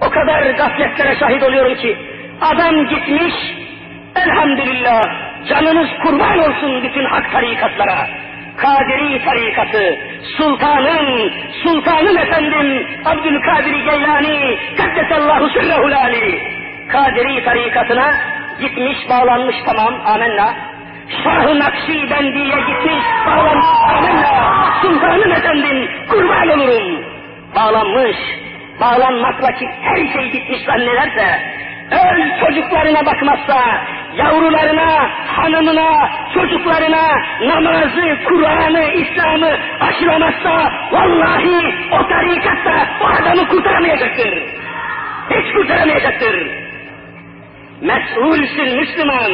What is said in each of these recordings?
O kadar gafletlere şahit oluyorum ki adam gitmiş elhamdülillah canınız kurban olsun bütün hak tarikatlara. Kadiri tarikatı, sultanın, sultanın efendim Abdülkadir Geylani, Kaddesallahu sırrehul ali. Kadiri tarikatına gitmiş bağlanmış tamam amenna. Şah-ı Nakşibendi'ye gitmiş bağlanmış amenna. Sultanın efendim kurban olurum. Bağlanmış, bağlanmakla ki her şey gitmiş zannederse, öz çocuklarına bakmazsa, yavrularına, hanımına, çocuklarına namazı, Kur'an'ı, İslam'ı aşılamazsa, vallahi o tarikatta o adamı kurtaramayacaktır. Hiç kurtaramayacaktır. Mesulsün Müslüman.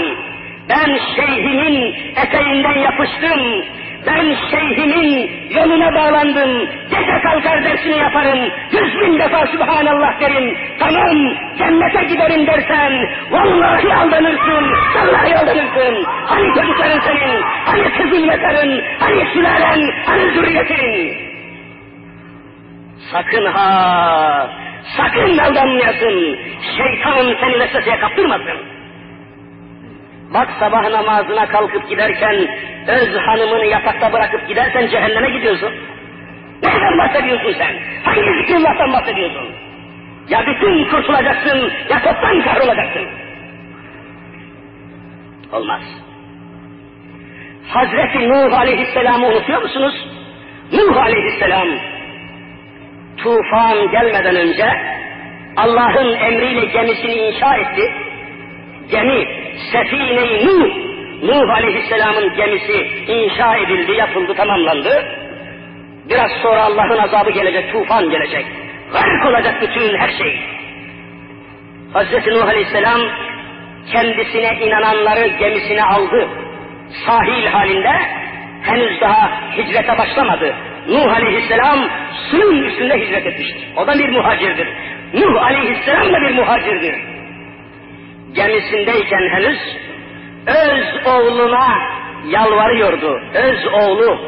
Ben şeyhimin eteğinden yapıştım. Ben şeyhimin yoluna bağlandım. Gece kalkar dersini yaparım. Yüz bin defa Subhanallah derim. Tamam cennete giderim dersen vallahi aldanırsın. Vallahi aldanırsın. Hani çocukların senin, hani kızın ve karın, hani sülalen, hani zürriyetin. Sakın ha, sakın aldanmayasın. Şeytan seni vesveseye kaptırmasın. Bak sabah namazına kalkıp giderken öz hanımını yatakta bırakıp gidersen cehenneme gidiyorsun. Nereden bahsediyorsun sen? Hangi zikrullah'tan bahsediyorsun? Ya bütün kurtulacaksın ya toptan kahrolacaksın. Olmaz. Hazreti Nuh Aleyhisselam'ı unutuyor musunuz? Nuh Aleyhisselam tufan gelmeden önce Allah'ın emriyle gemisini inşa etti. Gemi Sefine-i Nuh, Nuh Aleyhisselam'ın gemisi inşa edildi, yapıldı, tamamlandı. Biraz sonra Allah'ın azabı gelecek, tufan gelecek. Gark olacak bütün her şey. Hazreti Nuh Aleyhisselam kendisine inananları gemisine aldı. Sahil halinde henüz daha hicrete başlamadı. Nuh Aleyhisselam suyun üstünde hicret etmiştir. O da bir muhacirdir. Nuh Aleyhisselam da bir muhacirdir gemisindeyken henüz öz oğluna yalvarıyordu. Öz oğlu,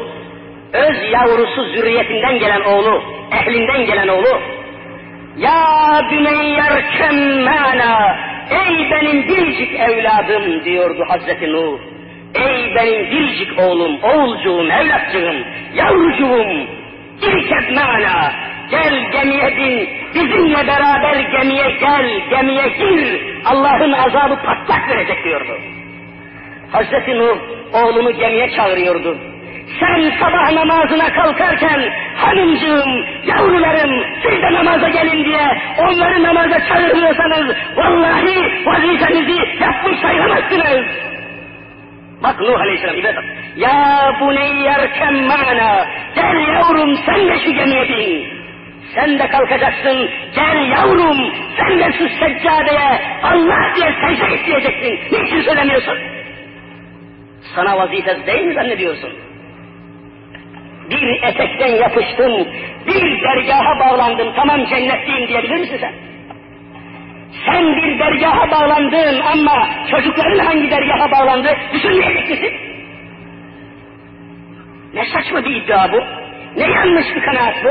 öz yavrusu zürriyetinden gelen oğlu, ehlinden gelen oğlu. Ya büneyyer kemmana, ey benim biricik evladım diyordu Hazreti Nuh. Ey benim biricik oğlum, oğulcuğum, evlatcığım, yavrucuğum, irkeb mana, gel gemiye bin, bizimle beraber gemiye gel, gemiye gir, Allah'ın azabı patlak verecek diyordu. Hazreti Nuh oğlunu gemiye çağırıyordu. Sen sabah namazına kalkarken hanımcığım, yavrularım siz de namaza gelin diye onları namaza çağırmıyorsanız vallahi vazifenizi yapmış sayılamazsınız. Bak Nuh Aleyhisselam ibadet. Ya buneyyer kemmana. Gel yavrum sen de şu gemiye bin. Sen de kalkacaksın. Gel yavrum sen de şu seccadeye Allah diye secde isteyeceksin. Niçin söylemiyorsun? Sana vazifesi değil mi zannediyorsun? Bir etekten yapıştım, bir dergaha bağlandım, tamam cennetliyim diyebilir misin sen? Sen bir dergaha bağlandın ama çocukların hangi dergaha bağlandı düşünmeyecek misin? Ne saçma bir iddia bu. Ne yanlış bir kanaat bu.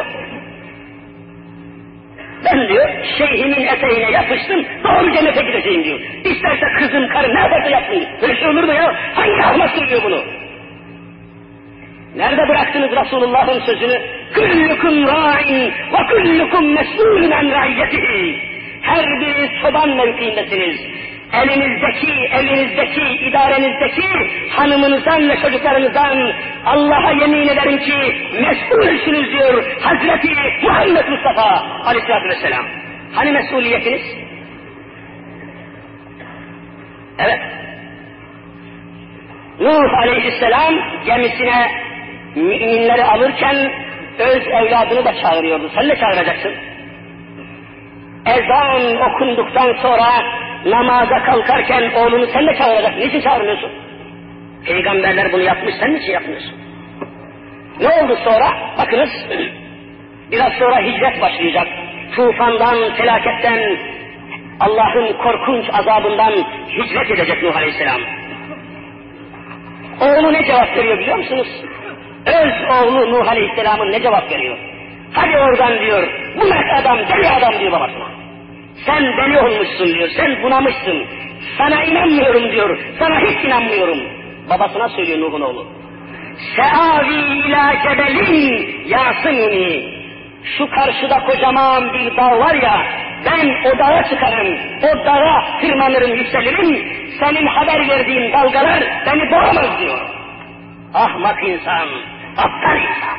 Ben diyor şeyhimin eteğine yapıştım doğru cennete gideceğim diyor. İsterse kızım karı ne yaparsa yapsın. Böyle şey olur mu ya? Hangi ahmak söylüyor bunu? Nerede bıraktınız Resulullah'ın sözünü? Kullukum ra'in ve kullukum mes'ulun en ra'iyyetihi. Her biriniz çoban mevkiindesiniz. Elinizdeki, evinizdeki, idarenizdeki hanımınızdan ve çocuklarınızdan Allah'a yemin ederim ki mesulsünüz diyor Hazreti Muhammed Mustafa Aleyhisselatü Vesselam. Hani mesuliyetiniz? Evet. Nuh Aleyhisselam gemisine müminleri alırken öz evladını da çağırıyordu. Sen de çağıracaksın ezan okunduktan sonra namaza kalkarken oğlunu sen de çağıracaksın. Niçin çağırmıyorsun? Peygamberler bunu yapmış, sen niçin yapmıyorsun? Ne oldu sonra? Bakınız, biraz sonra hicret başlayacak. Tufandan, felaketten, Allah'ın korkunç azabından hicret edecek Nuh Aleyhisselam. Oğlu ne cevap veriyor biliyor musunuz? Öz oğlu Nuh Aleyhisselam'ın ne cevap veriyor? Hadi oradan diyor, bu adam deli adam diyor babasına. Sen deli olmuşsun diyor, sen bunamışsın. Sana inanmıyorum diyor, sana hiç inanmıyorum. Babasına söylüyor Nuh'un oğlu. Seavi ila cebelin yasimuni. Şu karşıda kocaman bir dağ var ya, ben o dağa çıkarım, o dağa tırmanırım, yükselirim, senin haber verdiğin dalgalar beni boğamaz diyor. Ahmak insan, aptal insan.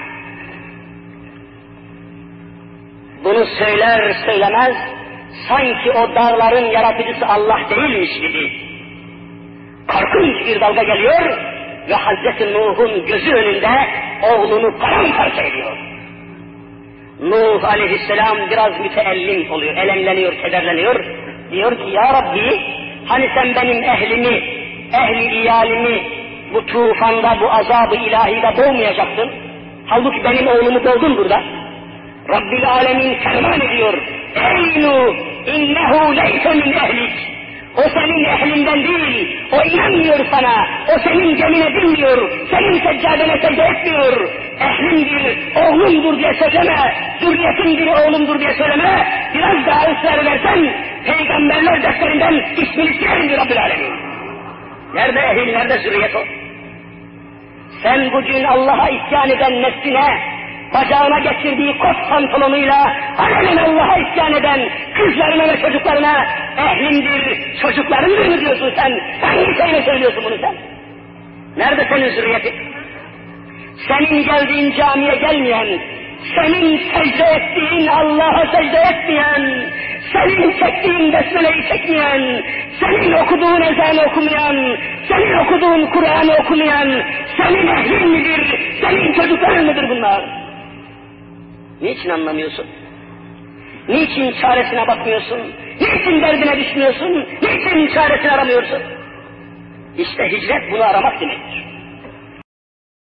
Bunu söyler söylemez, sanki o dağların yaratıcısı Allah değilmiş gibi. Korkunç bir dalga geliyor ve Hazreti Nuh'un gözü önünde oğlunu paramparça ediyor. Nuh aleyhisselam biraz müteellim oluyor, elemleniyor, kederleniyor. Diyor ki ya Rabbi hani sen benim ehlimi, ehli iyalimi bu tufanda, bu azabı ilahide boğmayacaktın. Halbuki benim oğlumu boğdun burada. Rabbil alemin ferman ediyor. Ey Nuh innehu leyse min ehlik. O senin ehlinden değil, o inanmıyor sana, o senin gemine binmiyor, senin seccadene secde etmiyor. Ehlimdir, oğlumdur diye söyleme, zürriyetimdir, oğlumdur diye söyleme. Biraz daha ısrar edersen, peygamberler defterinden ismini silerim Rabbil Alemin. Nerede ehil, nerede zürriyet o? Sen bugün Allah'a isyan eden nefsine, bacağına getirdiği kot pantolonuyla alenen Allah'a isyan eden kızlarına ve çocuklarına ehlimdir, çocuklarımdır mı diyorsun sen? Hangi şeyle söylüyorsun bunu sen? Nerede senin zürriyetin? Senin geldiğin camiye gelmeyen, senin secde ettiğin Allah'a secde etmeyen, senin çektiğin besmeleyi çekmeyen, senin okuduğun ezanı okumayan, senin okuduğun Kur'an'ı okumayan, senin ehlin midir, senin çocukların mıdır bunlar? Niçin anlamıyorsun? Niçin çaresine bakmıyorsun? Niçin derdine düşmüyorsun? Niçin çaresini aramıyorsun? İşte hicret bunu aramak demektir.